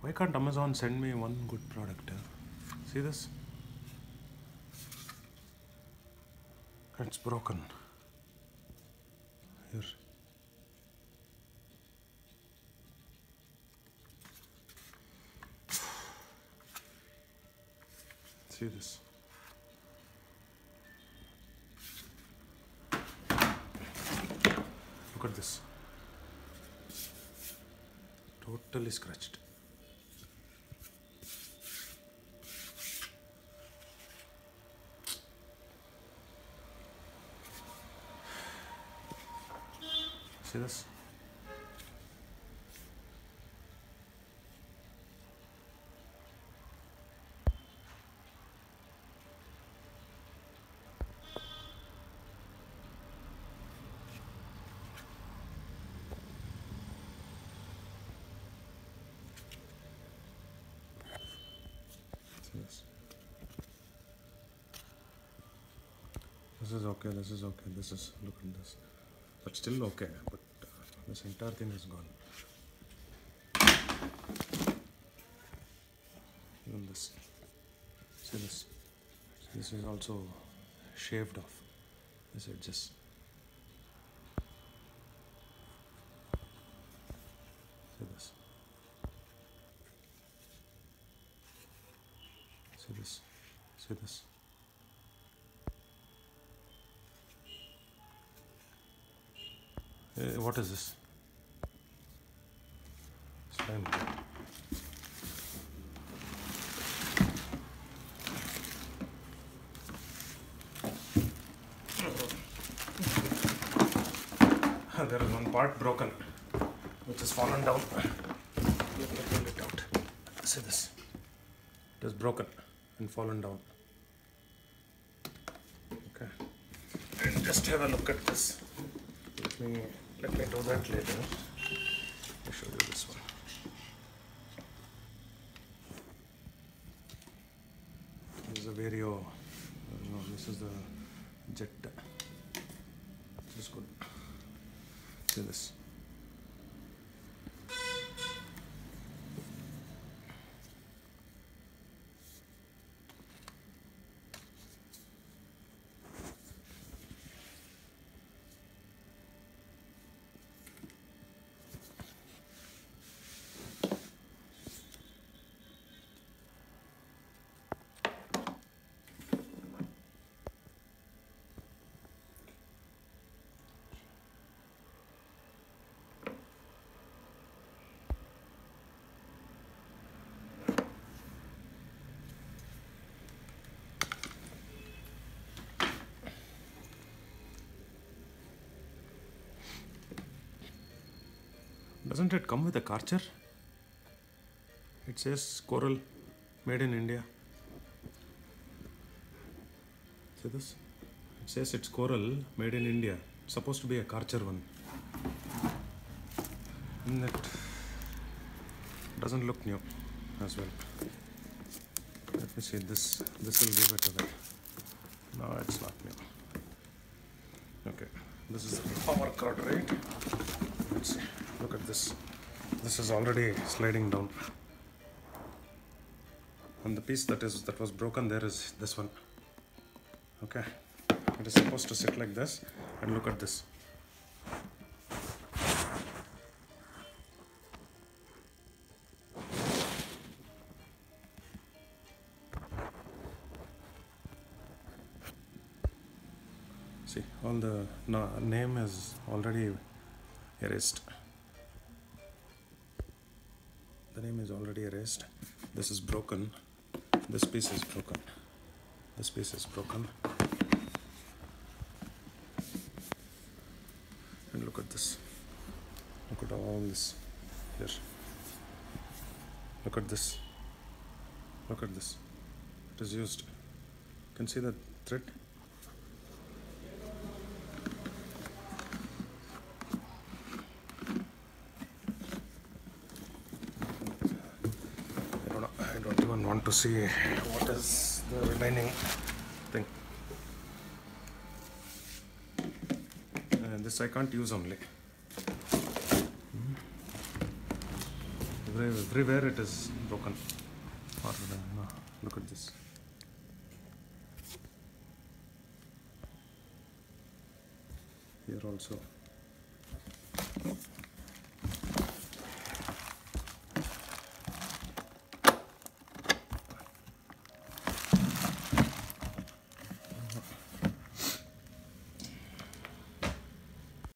Why can't Amazon send me one good product? huh? See this? It's broken. Here. See this? Look at this. Totally scratched. See this? This? Is okay, this is okay, this is, look at this. But still okay, but this entire thing is gone. Even this. See this? This is also shaved off. This edges. See this? See this? See this? Uh, what is this? There is one part broken, which has fallen down. Let me pull it out. See this? It is broken and fallen down. Okay. And just have a look at this. Let me let me do that later. I'll show you this one. This is a Vario. No, this is the Jet. This is good. See this. Doesn't it come with a karcher? It says coral made in India. See this? It says it's coral made in India. It's supposed to be a karcher one. And it doesn't look new as well. Let me see this. This will give it away. No, it's not new. Okay, this is the power cord, right? Let's see. Look at this. This is already sliding down. And the piece that is that was broken there is this one. Okay. It is supposed to sit like this and look at this. See, all the no, name is already erased. The name is already erased. This is broken. This piece is broken. This piece is broken. And look at this. Look at all this here. Look at this. Look at this. It is used. You can see the thread. I don't know. I to see what is the remaining thing. And this I can't use only. Everywhere it is broken. Or, uh, look at this. Here also.